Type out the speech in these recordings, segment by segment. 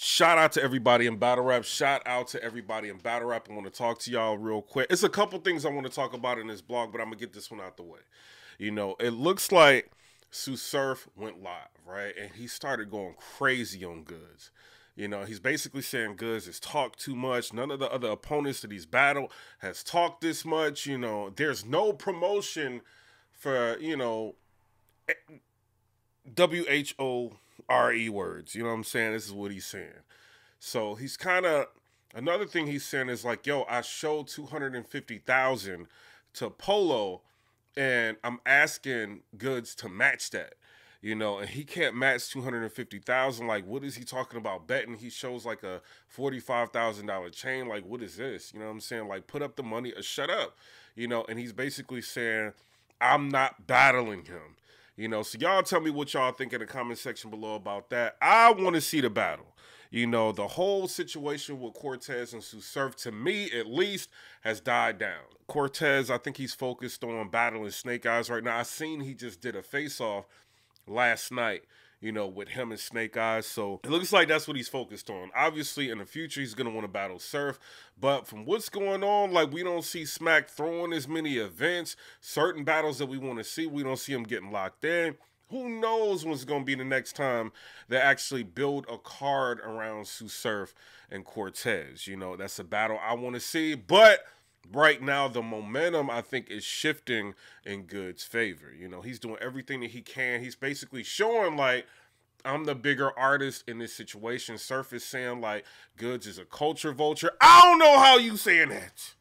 Shout out to everybody in battle rap. Shout out to everybody in battle rap. I want to talk to y'all real quick. It's a couple things I want to talk about in this blog, but I'm gonna get this one out the way. You know, it looks like Surf went live, right? And he started going crazy on Goodz. You know, he's basically saying Goodz has talked too much. None of the other opponents that he's battled has talked this much. You know, there's no promotion for, you know, eh, W H O R E words. You know what I'm saying? This is what he's saying. So he's kind of another thing he's saying is like, yo, I showed 250,000 to Polo and I'm asking Goodz to match that. You know, and he can't match 250,000 like what is he talking about betting? He shows like a $45,000 chain like what is this? You know what I'm saying? Like put up the money or shut up. You know, and he's basically saying I'm not battling him. You know, so y'all tell me what y'all think in the comment section below about that. I want to see the battle. You know, the whole situation with Cortez and Tsu Surf, to me at least, has died down. Cortez, I think he's focused on battling Snake Eyes right now. I seen he just did a face off last night you know, with him and Snake Eyes. So it looks like that's what he's focused on. Obviously, in the future, he's going to want to battle Surf. But from what's going on, like, we don't see Smack throwing as many events. Certain battles that we want to see, we don't see him getting locked in. Who knows when's going to be the next time they actually build a card around Tsu Surf and Cortez. You know, that's a battle I want to see. But right now the momentum I think is shifting in Goodz's favor. You know, he's doing everything that he can. He's basically showing like I'm the bigger artist in this situation. Surface saying like Goodz is a culture vulture. I don't know how you saying that.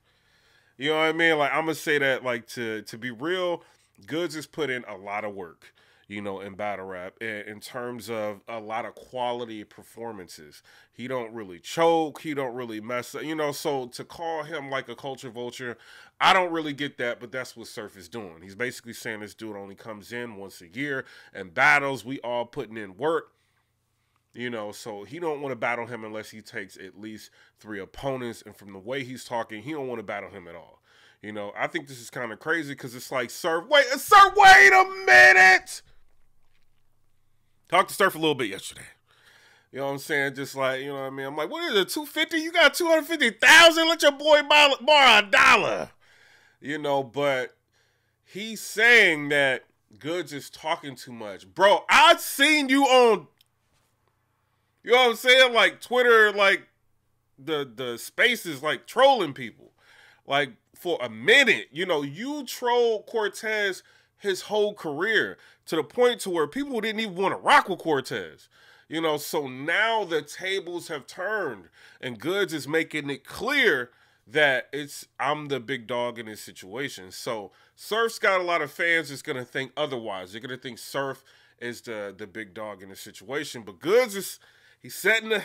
You know what I mean? Like I'm gonna say that like to to be real, Goodz has put in a lot of work you know, in battle rap in, terms of a lot of quality performances. He don't really choke, he don't really mess up, you know, so to call him like a culture vulture, I don't really get that, but that's what Surf is doing. He's basically saying this dude only comes in once a year and battles, we all putting in work. You know, so he don't want to battle him unless he takes at least three opponents. And from the way he's talking, he don't want to battle him at all. You know, I think this is kind of crazy because it's like, sir, wait, sir, wait a minute. Talked to Surf a little bit yesterday. You know what I'm saying? Just like, you know what I mean? I'm like, what is it, 250? You got 250,000? Let your boy borrow a dollar. You know, but he's saying that Goodz is talking too much. Bro, I've seen you on, you know what I'm saying? Like Twitter, like the the spaces, like trolling people. Like for a minute, you know, you troll Cortez his whole career to the point to where people didn't even want to rock with Cortez. You know, so now the tables have turned and Goodz is making it clear that it's I'm the big dog in this situation. So Surf's got a lot of fans that's gonna think otherwise. They're gonna think Surf is the the big dog in the situation. But Goodz is he's setting the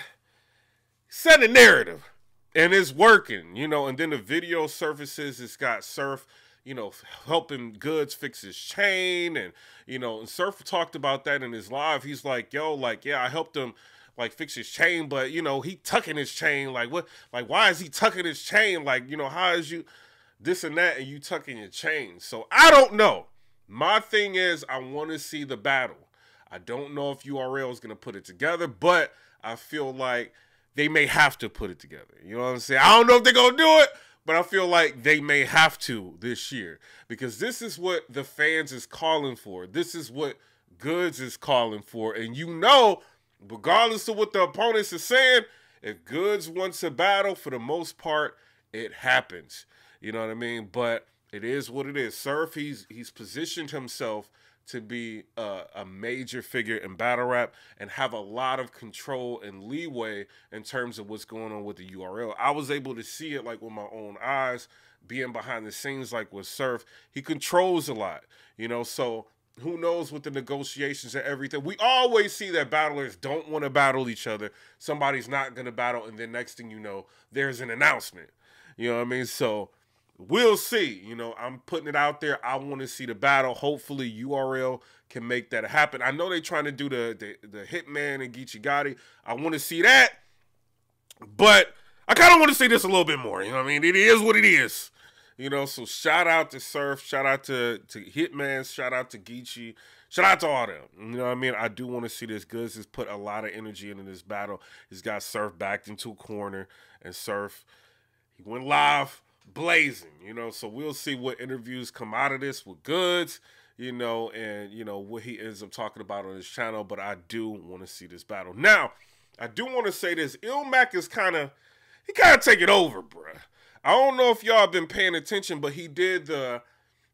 setting a narrative and it's working, you know, and then the video surfaces, it's got Surf you know, helping Goodz fix his chain. And, you know, and Surf talked about that in his live. He's like, yo, like, yeah, I helped him like fix his chain, but you know, he tucking his chain. Like what like why is he tucking his chain? Like, you know, how is you this and that and you tucking your chain? So I don't know. My thing is I want to see the battle. I don't know if URL is gonna put it together, but I feel like they may have to put it together. You know what I'm saying? I don't know if they're gonna do it, but I feel like they may have to this year because this is what the fans is calling for. This is what Goodz is calling for. And you know, regardless of what the opponents are saying, if Goodz wants a battle, for the most part, it happens. You know what I mean? But it is what it is. Surf, he's he's positioned himself to be a, a, major figure in battle rap and have a lot of control and leeway in terms of what's going on with the URL. I was able to see it like with my own eyes, being behind the scenes like with Surf. He controls a lot, you know, so who knows with the negotiations and everything. We always see that battlers don't want to battle each other. Somebody's not going to battle and then next thing you know, there's an announcement. You know what I mean? So we'll see. You know, I'm putting it out there. I want to see the battle. Hopefully, URL can make that happen. I know they're trying to do the the, the Hitman and Geechee Gotti. I want to see that, but I kind of want to see this a little bit more. You know I mean? It is what it is. You know, so shout out to Surf, shout out to to Hitman, shout out to Geechee, Shout out to all them. You know what I mean? I do want to see this. Goodz has put a lot of energy into this battle. He's got Surf backed into a corner, and Surf, he went live blazing, you know. So we'll see what interviews come out of this with Goodz, you know, and, you know, what he ends up talking about on his channel. But I do want to see this battle. Now, I do want to say this. Ilmac is kind of, he kind of take it over, bruh. I don't know if y'all have been paying attention, but he did the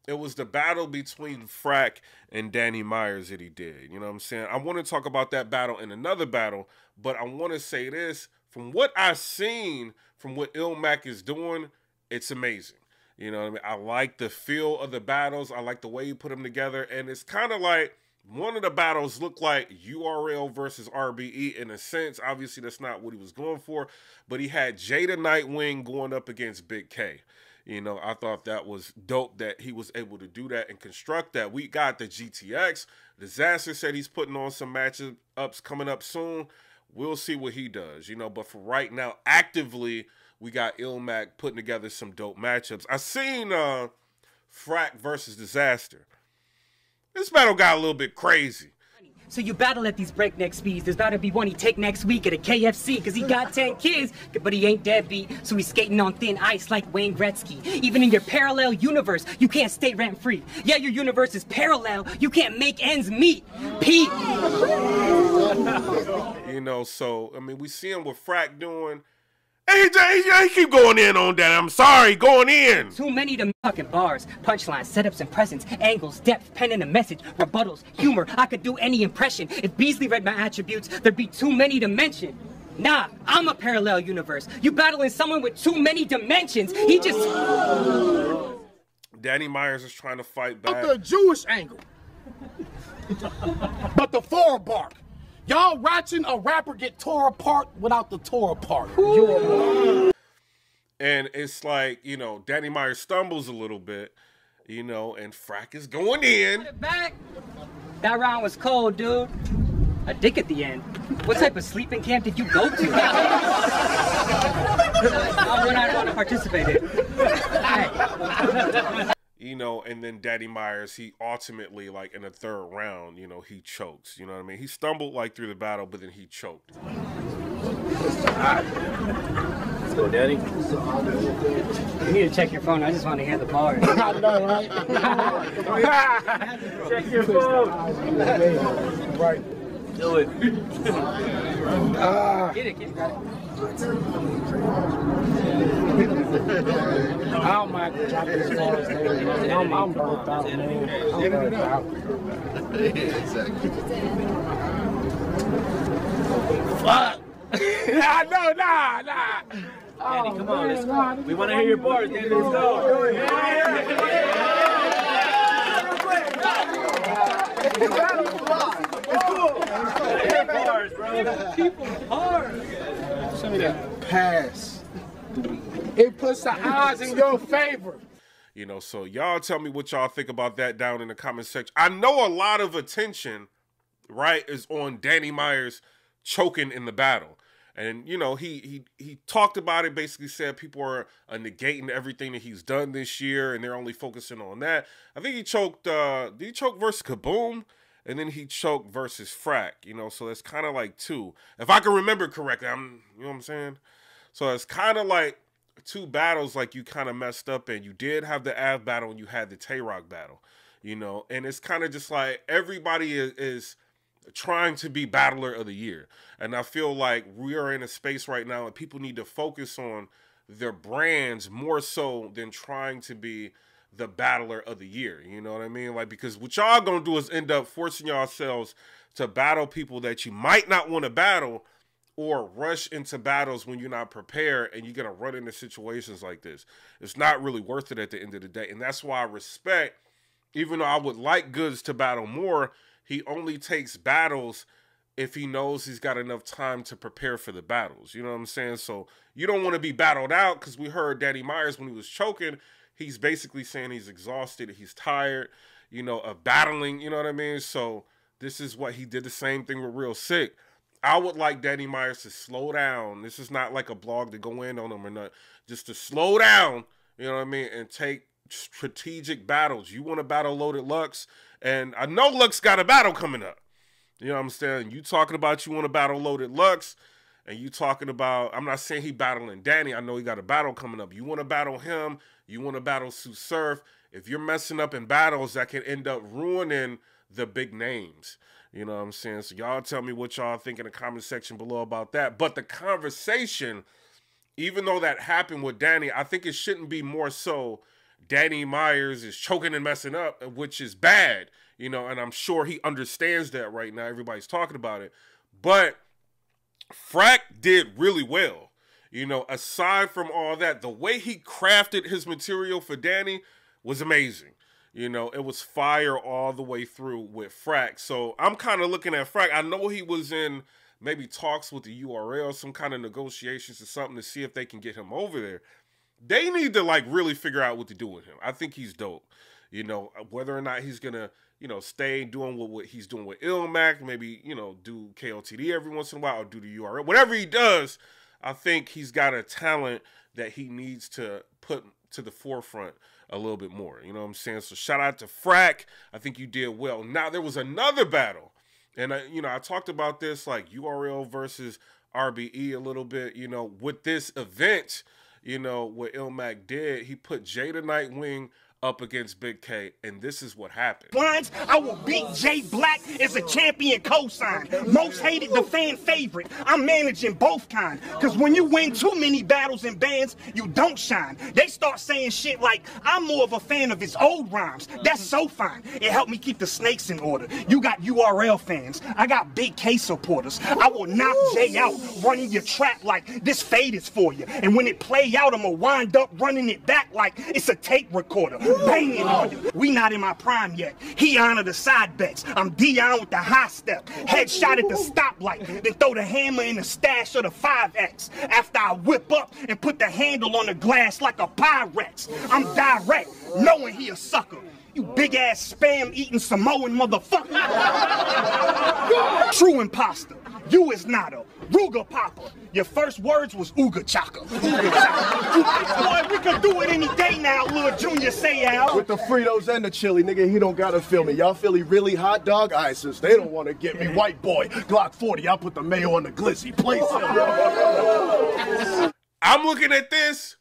it was the battle between Frack and Danny Myers that he did. You know what I'm saying? I want to talk about that battle in another battle, but I want to say this from what I've seen from what Ilmac is doing, it's amazing. You know I mean? I like the feel of the battles. I like the way you put them together. And it's kind of like one of the battles looked like URL versus RBE in a sense. Obviously, that's not what he was going for, but he had Jada Nightwing going up against Big K. You know, I thought that was dope that he was able to do that and construct that. We got the GTX. Dizaster said he's putting on some matchups coming up soon. We'll see what he does, you know. But for right now, actively, we got Ilmac putting together some dope matchups. I seen uh Frack versus Dizaster. This battle got a little bit crazy. So you battle at these breakneck speeds. There's about to be one he take next week at a KFC because he got 10 kids, but he ain't deadbeat. So he's skating on thin ice like Wayne Gretzky. Even in your parallel universe, you can't stay rent free. Yeah, your universe is parallel. You can't make ends meet. Pete. you know, so, I mean, we see him with Frack doing Hey, Jay, Jay, keep going in on that. I'm sorry, going in. Too many to fucking bars, punchlines, setups and presents, angles, depth, penning a message, rebuttals, humor. I could do any impression. If Beasley read my attributes, there'd be too many to mention. Nah, I'm a parallel universe. You battling someone with too many dimensions. He just. Danny Myers is trying to fight back. the Jewish angle. but the four bark. Y'all watching a rapper get tore apart without the tore apart. And it's like, you know, Danny Myers stumbles a little bit, you know, and Frack is going in. Back. That round was cold, dude. A dick at the end. What type of sleeping camp did you go to? I would not want to participate in. Hey you know, and then Daddy Myers, he ultimately, like in the third round, you know, he chokes. You know what I mean? He stumbled like through the battle, but then he choked. Let's go, Daddy. You need to check your phone. I just want to hear the bars. I know, right? check your phone. right. Do it. Uh, get it, get it. I don't mind dropping as far as they I'm, I'm burnt out, man. I'm burnt out. Fuck. nah, no, nah, nah. Danny, come on, let's go. We want to hear your bars, Danny. Let's go. Pass. It puts the odds in your favor. You know, so y'all tell me what y'all think about that down in the comment section. I know a lot of attention, right, is on Danny Myers choking in the battle. And you know, he he he talked about it, basically said people are uh, negating everything that he's done this year and they're only focusing on that. I think he choked uh did he choke versus Kaboom? and then he choked versus Frack, you know, so it's kind of like two. If I can remember correctly, I'm, you know what I'm saying? So it's kind of like two battles like you kind of messed up and You did have the Av battle and you had the Tay Roc battle, you know, and it's kind of just like everybody is, is trying to be battler of the year. And I feel like we are in a space right now and people need to focus on their brands more so than trying to be the battler of the year. You know what I mean? Like because what y'all gonna do is end up forcing yourselves to battle people that you might not want to battle or rush into battles when you're not prepared and you're gonna run into situations like this. It's not really worth it at the end of the day. And that's why I respect, even though I would like Goodz to battle more, he only takes battles if he knows he's got enough time to prepare for the battles. You know what I'm saying? So you don't want to be battled out because we heard Danny Myers when he was choking, he's basically saying he's exhausted, he's tired, you know, of battling, you know what I mean? So this is what he did the same thing with Real Sick. I would like Danny Myers to slow down. This is not like a blog to go in on him or not. Just to slow down, you know what I mean, and take strategic battles. You want to battle Loaded Lux And I know Lux got a battle coming up. You know what I'm saying? You talking about you want to battle loaded Lux, and you talking about I'm not saying he battling Danny. I know he got a battle coming up. You want to battle him, you want to battle Tsu Surf. If you're messing up in battles, that can end up ruining the big names. You know what I'm saying? So y'all tell me what y'all think in the comment section below about that. But the conversation, even though that happened with Danny, I think it shouldn't be more so Danny Myers is choking and messing up, which is bad, you know, and I'm sure he understands that right now. Everybody's talking about it. But Frack did really well. You know, aside from all that, the way he crafted his material for Danny was amazing. You know, it was fire all the way through with Frack. So I'm kind of looking at Frack. I know he was in maybe talks with the URL, some kind of negotiations or something to see if they can get him over there. They need to like really figure out what to do with him. I think he's dope. You know, uh, whether or not he's gonna, you know, stay doing what, what he's doing with Ilmac, maybe, you know, do KOTD every once in a while or do the URL. Whatever he does, I think he's got a talent that he needs to put to the forefront a little bit more. You know what I'm saying? So shout out to Frack. I think you did well. Now there was another battle, and I, you know I talked about this like URL versus RBE a little bit. You know with this event, you know what Ilmac did, he put Jada Nightwing up against Big K, and this is what happened. Lines, I will beat Jay Black as a champion cosign. Most hated, the fan favorite. I'm managing both kind. Cause when you win too many battles in bands, you don't shine. They start saying shit like, I'm more of a fan of his old rhymes. That's so fine. It helped me keep the snakes in order. You got URL fans. I got Big K supporters. I will knock Jay out running your trap like this fade is for you. And when it play out, I'ma wind up running it back like it's a tape recorder banging on. We not in my prime yet. He honor the side bets. I'm Dion with the high step. Headshot at the stoplight. Then throw the hammer in the stash of the 5X. After I whip up and put the handle on the glass like a Pyrex. I'm direct, knowing he a sucker. You big ass spam eating Samoan motherfucker. True imposter. You is not a Ruga Papa. Your first words was Ooga Chaka. Boy, we could do it any day now, little Junior say out. With the Fritos and the chili, nigga, he don't gotta feel me. Y'all Philly really hot dog? All right, since they don't want to get me, white boy, Glock 40, I'll put the mayo on the glizzy. Please. I'm looking at this,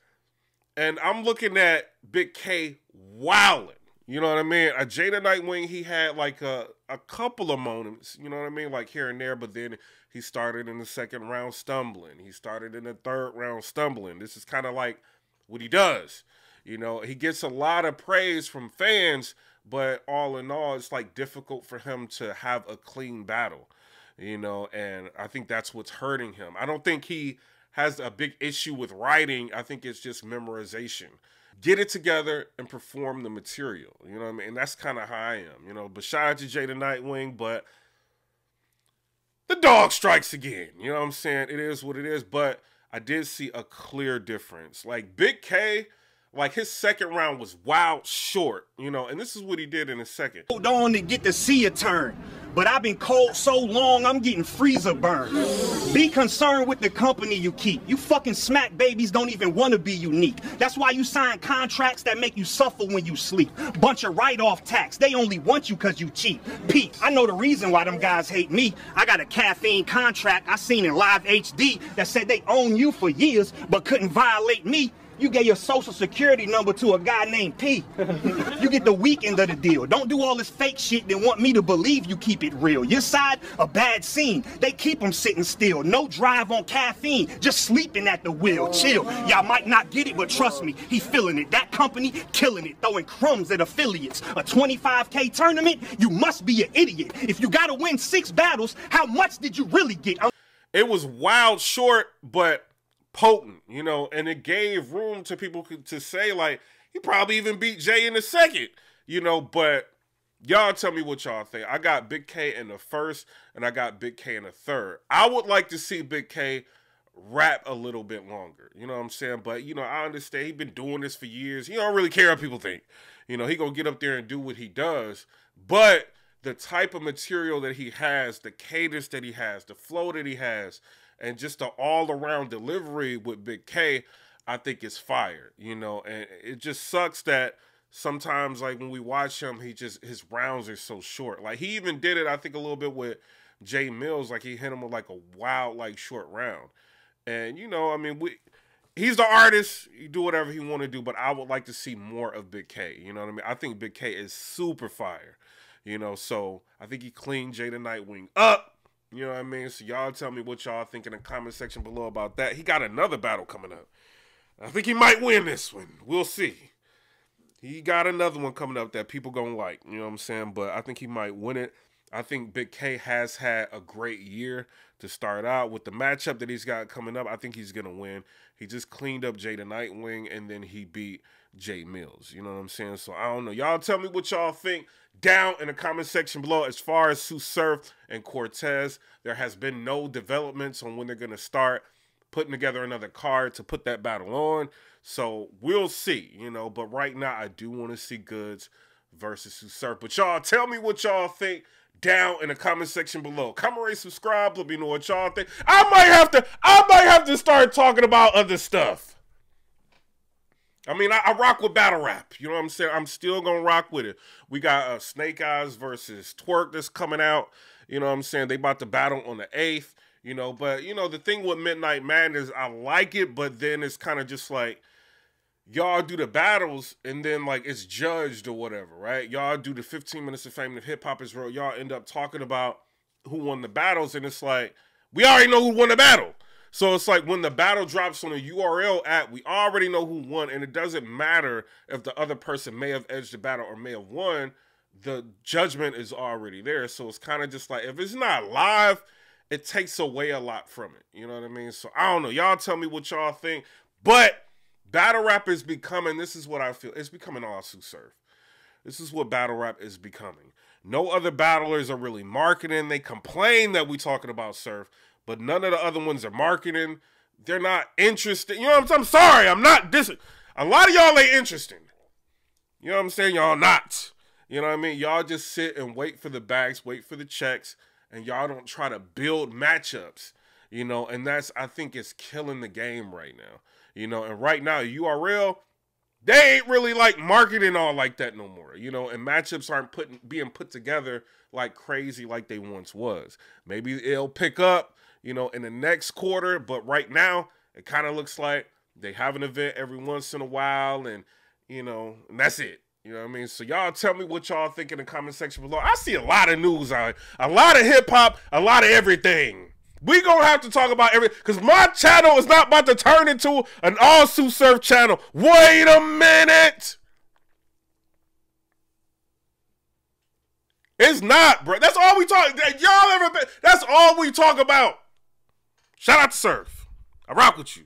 and I'm looking at Big K wilding. You know what I mean? A Jada Nightwing, he had like a, a couple of moments, you know what I mean? Like here and there, but then he started in the second round stumbling. He started in the third round stumbling. This is kind of like what he does. You know, he gets a lot of praise from fans, but all in all, it's like difficult for him to have a clean battle, you know, and I think that's what's hurting him. I don't think he has a big issue with writing. I think it's just memorization get it together and perform the material. You know what I mean? And that's kind of how I am, you know. Out to Jada Nightwing, but the dog strikes again. You know what I'm saying? It is what it is. But I did see a clear difference. Like Big K, like his second round was wild short, you know, and this is what he did in his second. Hold on to get to see a turn. But I've been cold so long, I'm getting freezer burn. Be concerned with the company you keep. You fucking smack babies don't even want to be unique. That's why you sign contracts that make you suffer when you sleep. Bunch of write-off tax. They only want you because you cheap. Pete, I know the reason why them guys hate me. I got a caffeine contract I seen in live HD that said they own you for years, but couldn't violate me. You gave your social security number to a guy named P. you get the weak end of the deal. Don't do all this fake shit that want me to believe you keep it real. Your side, a bad scene. They keep them sitting still. No drive on caffeine. Just sleeping at the wheel. Chill. Y'all might not get it, but trust me, he feeling it. That company killing it, throwing crumbs at affiliates. A 25K tournament? You must be an idiot. If you gotta win six battles, how much did you really get? It was wild short, but potent, you know, and it gave room to people to say like he probably even beat Jay in the second, you know, but y'all tell me what y'all think. I got Big K in the first and I got Big K in the third. I would like to see Big K rap a little bit longer. You know what I'm saying? But you know, I understand he's been doing this for years. He don't really care what people think. You know, he gonna get up there and do what he does. But the type of material that he has, the cadence that he has, the flow that he has, and just the all around delivery with Big K, I think is fire, you know, and it just sucks that sometimes like when we watch him, he just his rounds are so short. Like he even did it, I think, a little bit with Jay Mills. Like he hit him with like a wild, like short round. And you know, I mean, we he's the artist. You do whatever he want to do, but I would like to see more of Big K. You know what I mean? I think Big K is super fire. You know, so I think he cleaned Jada Nightwing up. You know what I mean? So y'all tell me what y'all think in the comment section below about that. He got another battle coming up. I think he might win this one. We'll see. He got another one coming up that people gonna like. You know what I'm saying? But I think he might win it. I think Big K has had a great year to start out with the matchup that he's got coming up. I think he's gonna win. He just cleaned up Jada Nightwing and then he beat Jay Mills. You know what I'm saying? So I don't know. Y'all tell me what y'all think down in the comment section below. As far as Tsu Surf and Cortez, there has been no developments on when they're gonna start putting together another card to put that battle on. So we'll see, you know. But right now, I do want to see Goodz versus Tsu Surf. But y'all tell me what y'all think down in the comment section below. Comment, rate, subscribe. Let me know what y'all think. I might have to. I might have to start talking about other stuff. I mean, I, I, rock with battle rap. You know what I'm saying? I'm still gonna rock with it. We got uh, Snake Eyes versus Twerk that's coming out. You know what I'm saying? They about to battle on the eighth. You know, but you know the thing with Midnight Madness, I like it, but then it's kind of just like y'all do the battles and then like it's judged or whatever, right? Y'all do the 15 minutes of fame of hip hop is real. Y'all end up talking about who won the battles, and it's like we already know who won the battle. So it's like when the battle drops on a URL app, we already know who won, and it doesn't matter if the other person may have edged the battle or may have won. The judgment is already there. So it's kind of just like if it's not live, it takes away a lot from it. You know what I mean? So I don't know. Y'all tell me what y'all think. But battle rap is becoming, this is what I feel, it's becoming all Surf. This is what battle rap is becoming. No other battlers are really marketing. They complain that we talking about surf, but none of the other ones are marketing. They're not interested. You know what I'm saying? I'm sorry, I'm not dis. A lot of y'all ain't interesting. You know what I'm saying? Y'all not. You know what I mean? Y'all just sit and wait for the bags, wait for the checks, and y'all don't try to build matchups. You know, and that's I think it's killing the game right now. You know, and right now URL they ain't really like marketing all like that no more, you know, and matchups aren't putting being put together like crazy like they once was. Maybe it'll pick up, you know, in the next quarter, but right now it kind of looks like they have an event every once in a while and you know, and that's it. You know what I mean? So y'all tell me what y'all think in the comment section below. I see a lot of news out, a lot of hip hop, a lot of everything. We gonna have to talk about every because my channel is not about to turn into an all Tsu Surf channel. Wait a minute. It's not, bro. That's all we talk. Y'all ever been? That's all we talk about. Shout out to Surf. I rock with you.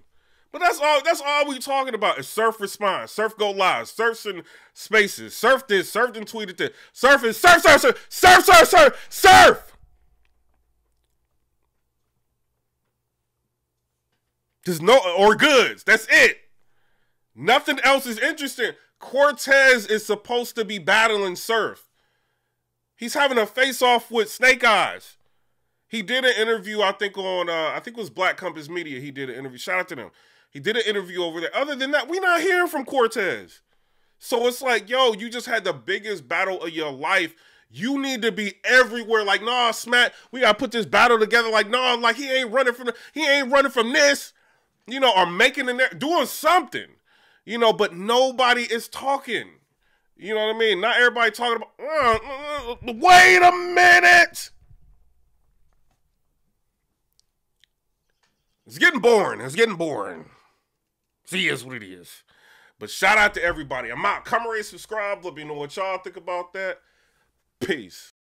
But that's all. That's all we talking about is Surf response, Surf go live, Surfs in spaces, Surf this, Surf and tweeted this, Surf is Surf, Surf, Surf, Surf, Surf, Surf, Surf. Just no or Goodz. That's it. Nothing else is interesting. Cortez is supposed to be battling Surf. He's having a face off with Snake Eyes. He did an interview, I think, on uh, I think it was Black Compass Media. He did an interview. Shout out to them. He did an interview over there. Other than that, we not hearing from Cortez. So it's like, yo, you just had the biggest battle of your life. You need to be everywhere. Like, nah, Smack, we gotta put this battle together. Like, nah, like he ain't running from the, he ain't running from this you know, are making in there, doing something, you know, but nobody is talking. You know what I mean? Not everybody talking about, uh, uh, uh, wait a minute. It's getting boring. It's getting boring. See, is what it is. But shout out to everybody. I'm out. Come rate, subscribe. Let me know what y'all think about that. Peace.